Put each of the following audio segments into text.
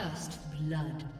First blood.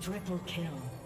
Triple kill.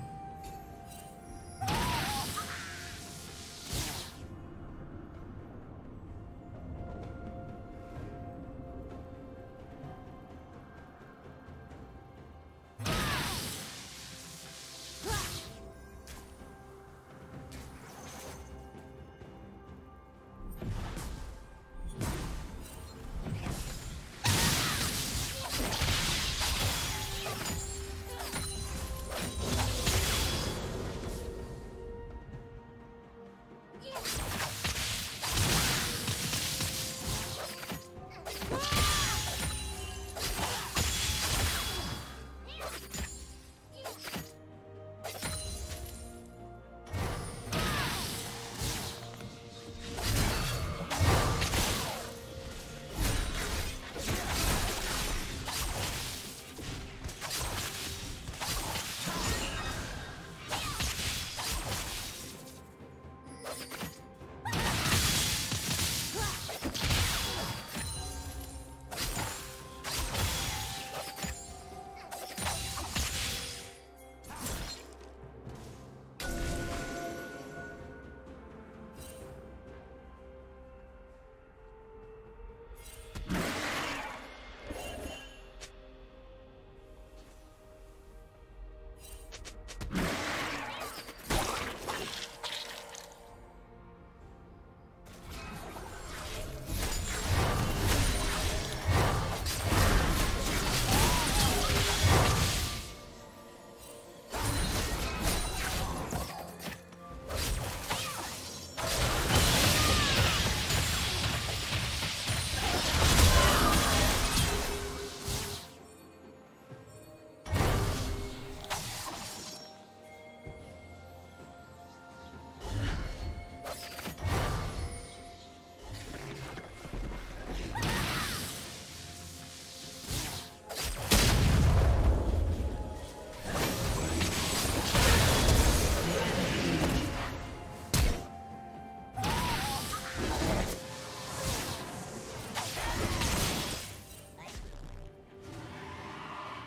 Yeah.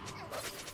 Let's go.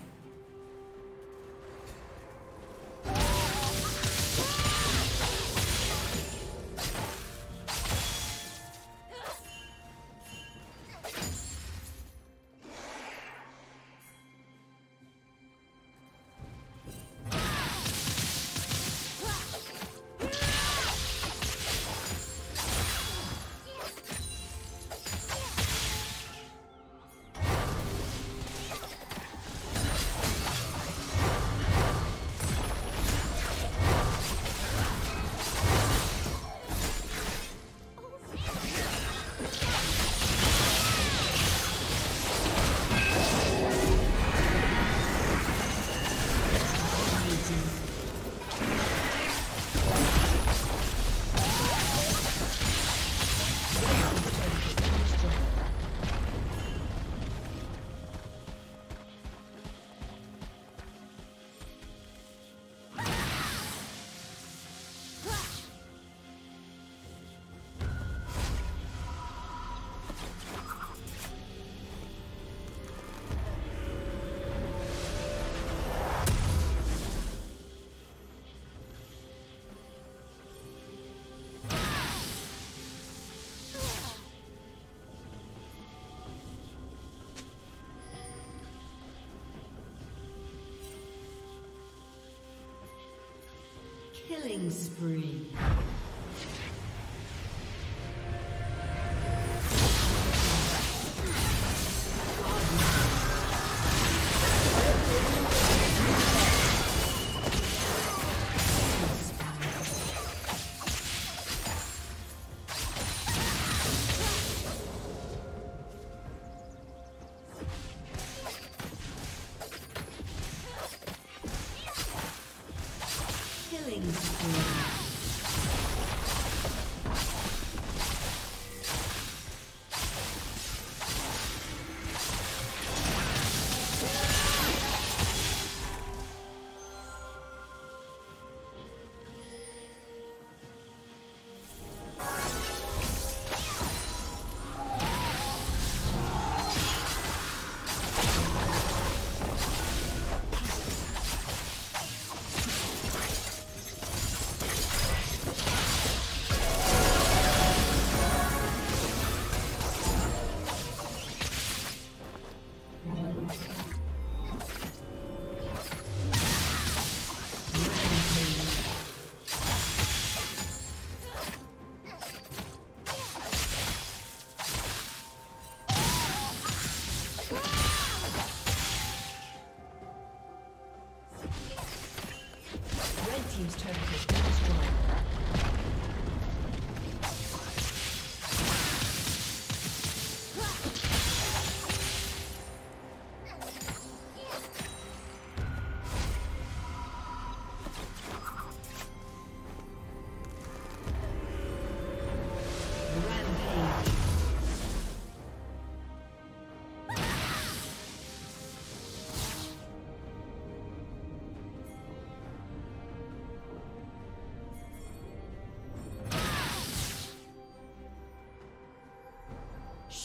Killing spree.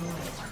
Destroyed.